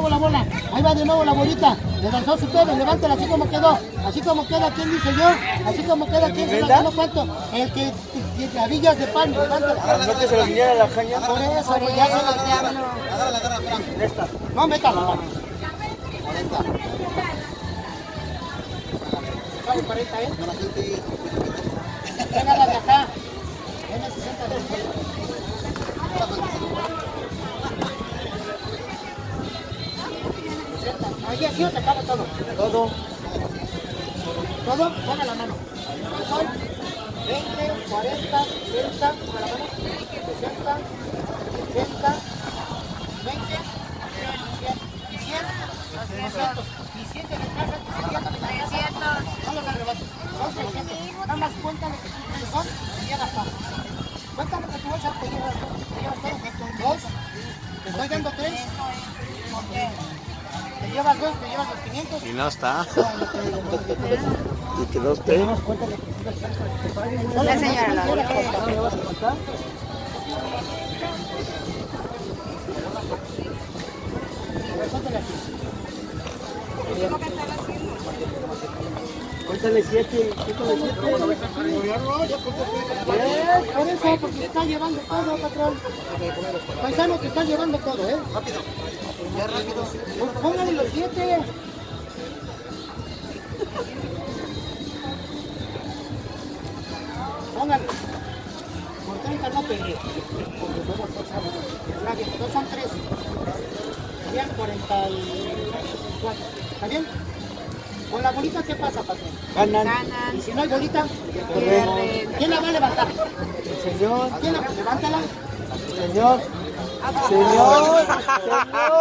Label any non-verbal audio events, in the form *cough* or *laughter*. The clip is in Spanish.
nuevo la bola. Ahí va de nuevo la bolita. Le lanzó su pelo, levántala así como quedó. Así como queda, ¿quién dice yo? Así como queda, ¿quién se la ganó cuánto? El que villas de pan, levántala. ¿No que se lo viniera la caña? Por eso, pues ya se la Agárrala, agárrala, espera. Esta. No, métala. 40. 40, ¿eh? Pégala de acá. En el 60 Ahí así o te acaba todo. Todo. Todo, ponga la mano. Son 20, 40, 30, ponga la mano. 60, 80, 20, 100, y 100, 200, y 100 de caja, 300. No los arrebates. Son 300. Nada más cuenta lo que son y llevas todo. Cuenta lo que tu bolsa te llevas todo. Te llevas todo. Dos. Te estoy dando tres. Te llevas dos, te llevas los 500. Y no está. *laughs* Te digo, no. Y usted. La señora la ¿Me vas a contar? Cuéntale siete. Cuéntale siete. Eh, por eso, porque está llevando todo, patrón. Paisano, te está llevando todo, ¿eh? Rápido. Ya rápido. Póngale los siete. Póngale. Por 30 no pegué. Porque luego dos son, nadie, dos son tres. Serían 44. ¿Está bien? Con la bolita, ¿qué pasa, patrón? Ganan. Y si no hay bolita, Pierden. ¿quién la va a levantar? El señor. ¿Quién la levántala? Señor. Señor. Señor.